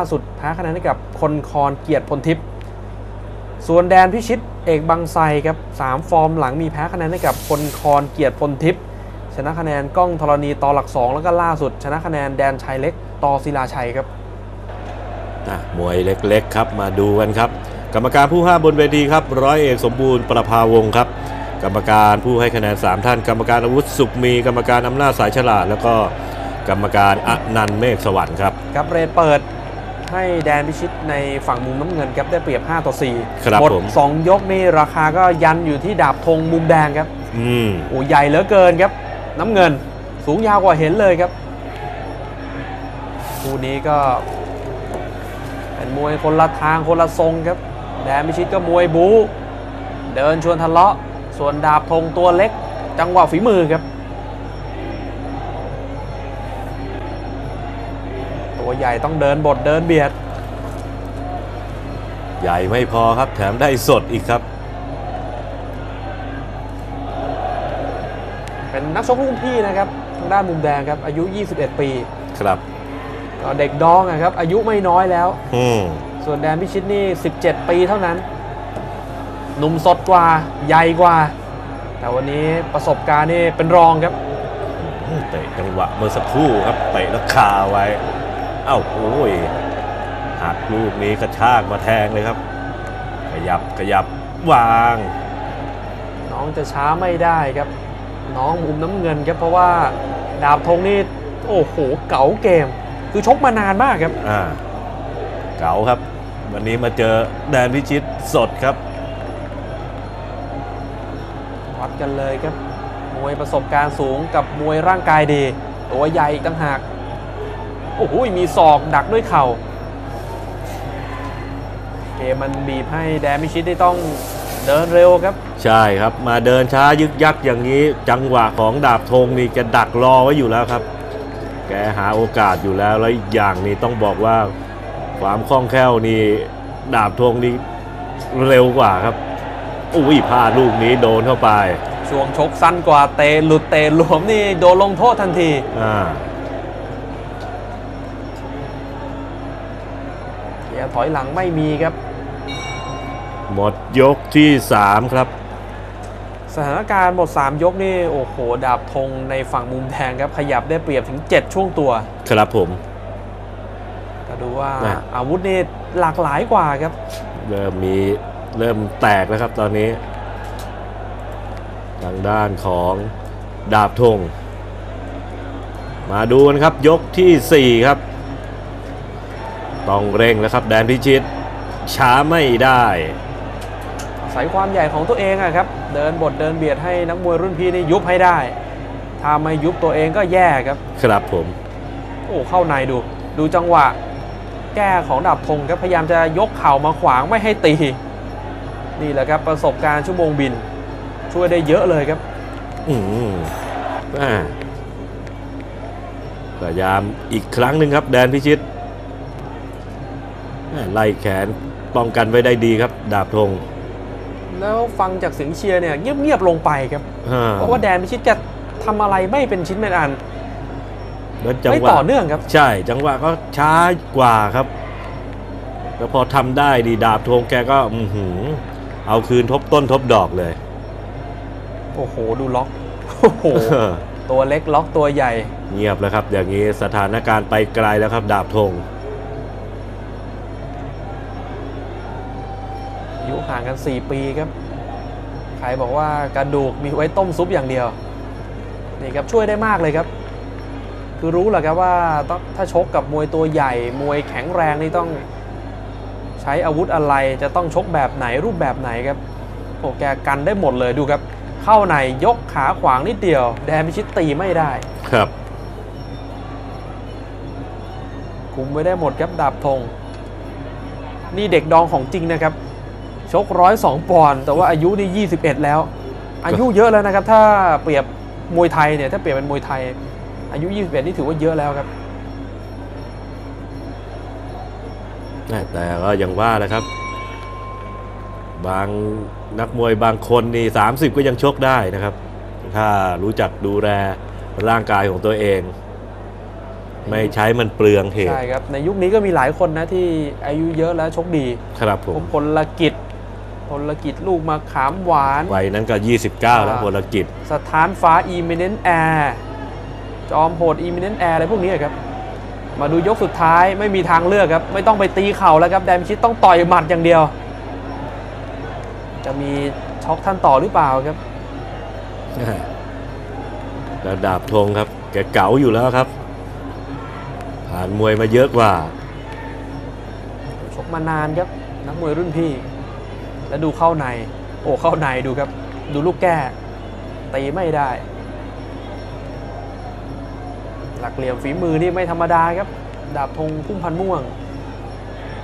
าสุดแพ้คะแนนให้กับคนคอนเกียรติพลทิพย์ส่วนแดนพิชิตเอกบางไทรครับสามฟอร์มหลังมีแพ้คะแนนให้กับคนคอนเกียรติพลทิพย์ชนะคะแนนกล้องธรณีต่อหลักสองแล้วก็ล่าสุด ชนะคะแนนแดนชัยเล็กต่อศิลาชัยครับอะมวยเล็กๆครับมาดูกันครับ กรรมการผู้ห้าบนเวทีครับร้อยเอกสมบูรณ์ประภาวงศ์ครับ กรรมการผู้ให้คะแนน 3 ท่าน กรรมการอาวุธสุขมีกรรมการอำนาจสายฉลาด แล้วก็กรรมการอนันต์เมฆสวรรค์ครับครับเรทเปิด ให้แดนพิชิตในฝั่งมุมน้ำเงินครับได้เปรียบ 5 ต่อ4ครับหมดผม2ยกนี่ราคาก็ยันอยู่ที่ดาบธงมุมแดงครับอืมโอ้ใหญ่เหลือเกินครับ น้ำเงินสูงยาวกว่าเห็นเลยครับคู่นี้ก็เป็นมวยคนละทางคนละทรงครับ แดนพิชิตก็มวยบู๊เดินชวนทะเลาะ ส่วนดาบธงตัวเล็ก จังหวะฝีมือครับ ใหญ่ต้องเดินบทเดินเบียด ใหญ่ไม่พอครับแถมได้สดอีกครับ เป็นนักชกรุ่นพี่นะครับทางด้านมุมแดงครับ อายุ 21 ปีครับก็เด็กดองอะครับ อายุไม่น้อยแล้ว อืมส่วนแดนพิชิตนี่ 17 ปีเท่านั้น หนุ่มสดกว่าใหญ่กว่า แต่วันนี้ประสบการณ์นี่เป็นรองครับเตะจังหวะเมื่อสักครู่ครับเตะแล้วคาไว้เอ้าโอ้ยหักลูกนี้กระชากมาแทงเลยครับ ขยับขยับวาง น้องจะช้าไม่ได้ครับ น้องมุมน้ำเงินครับเพราะว่าดาบธงนี่โอ้โหเก๋าเกม คือชกมานานมากครับอ่าเก๋าครับ วันนี้มาเจอแดนพิชิตสดครับวัดกันเลยครับ มวยประสบการณ์สูงกับมวยร่างกายดี ตัวใหญ่อีกต่างหาก โอ้โหมีศอกดักด้วยเข่าเกมมันบีบให้แดนมิชิตที่ต้องเดินเร็วครับ ใช่ครับมาเดินช้ายึกยักอย่างนี้ จังหวะของดาบธงนี่จะดักรอไว้อยู่แล้วครับ แกหาโอกาสอยู่แล้วแล้วอีกอย่างนี่ต้องบอกว่าความคล่องแคล่วนี่ดาบธงนี่เร็วกว่าครับอุ้ยพลาดลูกนี้โดนเข้าไป ช่วงชกสั้นกว่าเตะหลุดเตะหลวมนี่โดนลงโทษทันทีอ่า ถอยหลังไม่มีครับ หมดยกที่ 3 ครับ สถานการณ์หมด 3 ยกนี่โอ้โห ดาบธงในฝั่งมุมแดงครับขยับได้เปรียบถึง 7 ช่วงตัว ครับผมก็ดูว่านะอาวุธนี่หลากหลายกว่าครับ เริ่มมีเริ่มแตกแล้วครับตอนนี้ ทางด้านของดาบธงมาดูกันครับยกทีสี่4 ครับ ต้องเร่งแล้วครับแดนพิชิต ช้าไม่ได้สายความใหญ่ของตัวเองอะครับ เดินบทเดินเบียดให้นักมวยรุ่นพี่นี่ยุบให้ได้ถ้าไม่ยุบตัวเองก็แย่ครับ ครับผม โอ้เข้าในดู ดูจังหวะ แก้ของดาบธงครับพยายามจะยกเข่ามาขวางไม่ให้ตี นี่แหละครับประสบการณ์ชั่วโมงบิน ช่วยได้เยอะเลยครับ อืมอ่าพยายามอีกครั้งหนึ่งครับแดนพิชิตแม่ ไล่แขนป้องกันไว้ได้ดีครับ ดาบธงแล้วฟังจากเสียงเชียร์เนี่ยเงียบๆลงไปครับอ่าเพราะว่าแดนพิชิตจะทำอะไรไม่เป็นชิ้นเป็นอันแล้วจังไม่หวะต่อเนื่องครับ ใช่ จังหวะก็ช้ากว่าครับแล้วพอทำได้ดีดาบธงแกก็อือหือ เอาคืนทบต้นทบดอกเลย โอ้โห ดูล็อกโอ้โหตัวเล็กล็อกตัวใหญ่ เงียบแล้วครับ อย่างนี้สถานการณ์ไปไกลแล้วครับ ดาบธงายุห่างกัน 4 ปีครับ ใครบอกว่ากระดูกมีไว้ต้มซุปอย่างเดียว นี่ครับช่วยได้มากเลยครับ คือรู้แหละครับว่าต้องถ้าชกกับมวยตัวใหญ่ มวยแข็งแรงนี่ต้องใช้อาวุธอะไรจะต้องชกแบบไหนรูปแบบไหนครับโอ้แกกันได้หมดเลยดูครับ เข้าในยกขาขวางนิดเดียว แดนพิชิตตีไม่ได้ครับคุมไว้ได้หมดครับดาบธงนี่เด็กดองของจริงนะครับ ชกร้อยสองปอนด์แต่ว่าอายุนี่21 แล้ว อายุเยอะแล้วนะครับ ถ้าเปรียบมวยไทยเนี่ยถ้าเปรียบเป็นมวยไทย อายุ 21 นี่ถือว่าเยอะแล้วครับ แต่ก็ยังว่าแหละครับ บางนักมวยบางคนนี่ 30 ก็ยังชกได้นะครับ ถ้ารู้จักดูแลร่างกายของตัวเองไม่ใช้มันเปลืองเหตุใช่ครับ ในยุคนี้ก็มีหลายคนนะที่อายุเยอะแล้วชกดี ครับผพวมกพลกิจ พลกิจลูกมาขามหวาน วัยนั้นก็ 29 แล้วอ่าพลกิจ สถานฟ้าอีเมเนนแอร์จอมโหดอีเมเนนแอร์อะไรพวกนี้ครับ มาดูยกสุดท้ายไม่มีทางเลือกครับ ไม่ต้องไปตีเข่าแล้วครับ แดนชิตต้องต่อยหมัดอย่างเดียว จะมีช็อกท่านต่อหรือเปล่าครับแล้วดาบธงครับ แกเก๋าอยู่แล้วครับ ผ่านมวยมาเยอะกว่าชกมานานครับนักมวยรุ่นพี่ แล้วดูเข้าใน โอ้เข้าในดูครับ ดูลูกแก้ตีไม่ได้ หลักเหลี่ยมฝีมือนี่ไม่ธรรมดาครับ ดาบธงพุ่มพันธ์ม่วง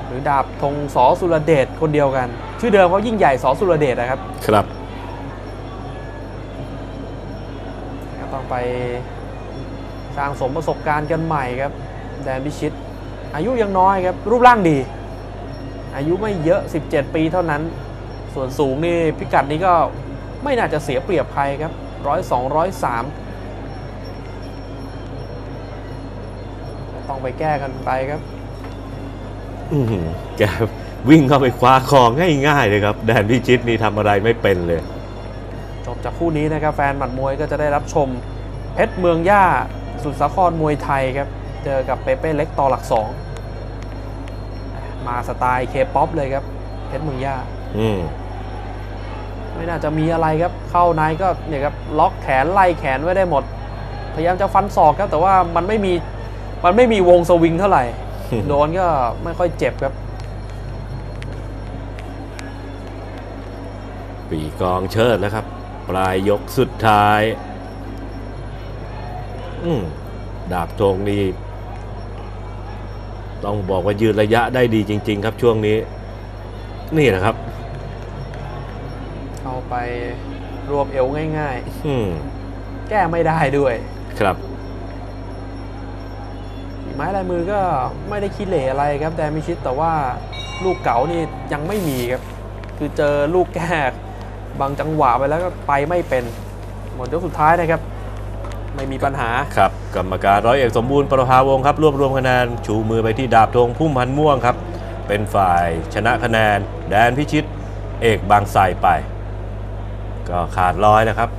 หรือดาบธงสอสุรเดชคนเดียวกัน ชื่อเดิมเขายิ่งใหญ่สอสุรเดชนะครับ ครับก็ต้องไปสร้างสมประสบการณ์กันใหม่ครับ แดนพิชิต อายุยังน้อยครับ รูปร่างดี อายุไม่เยอะ 17 ปีเท่านั้น ส่วนสูงนี่พิกัดนี้ก็ไม่น่าจะเสียเปรียบใครครับร้อยสองร้อยสามต้องไปแก้กันไปครับอื้อหือแกวิ่งเข้าไปคว้าคอง่ายๆเลยครับ แดนพิชิตนี่ทำอะไรไม่เป็นเลย จบจากคู่นี้นะครับ แฟนหมัดมวยก็จะได้รับชม เพชรเมืองย่า สุดสาครมวยไทยครับ เจอกับเปเป้เล็กต่อหลักสอง มาสไตล์เคป๊อปเลยครับ เพชรเมืองย่า อืม ไม่น่าจะมีอะไรครับ เข้าในก็เนี่ยครับล็อกแขนไล่แขนไว้ได้หมด พยายามจะฟันศอกครับแต่ว่ามันไม่มีมันไม่มีวงสวิงเท่าไหร่ โดนก็ไม่ค่อยเจ็บครับ ปีกองเชิดแล้วครับ ปลายยกสุดท้าย อืมดาบธงนี่ต้องบอกว่ายืนระยะได้ดีจริง ๆ ครับช่วงนี้ นี่นะครับเข้า ไปรวบเอวง่ายอืมๆแก้ไม่ได้ด้วย ครับฝีไม้ลายมือก็ไม่ได้คิดเหล่อะไรครับแดนมิชิตแต่ว่าลูกเก๋านี่ยังไม่มีครับ คือเจอลูกแก้บางจังหวะไปแล้วก็ไปไม่เป็น หมดยกสุดท้ายนะครับ ไม่มีปัญหาครับ กรรมการร้อยเอกสมบูรณ์ประภาวงศ์ครับ รวบรวมคะแนนชูมือไปที่ดาบธงพุ่มพันธ์ม่วงครับ เป็นฝ่ายชนะคะแนน แดนพิชิต เอกบางไทรไป ก็ขาดร้อยแล้วครับ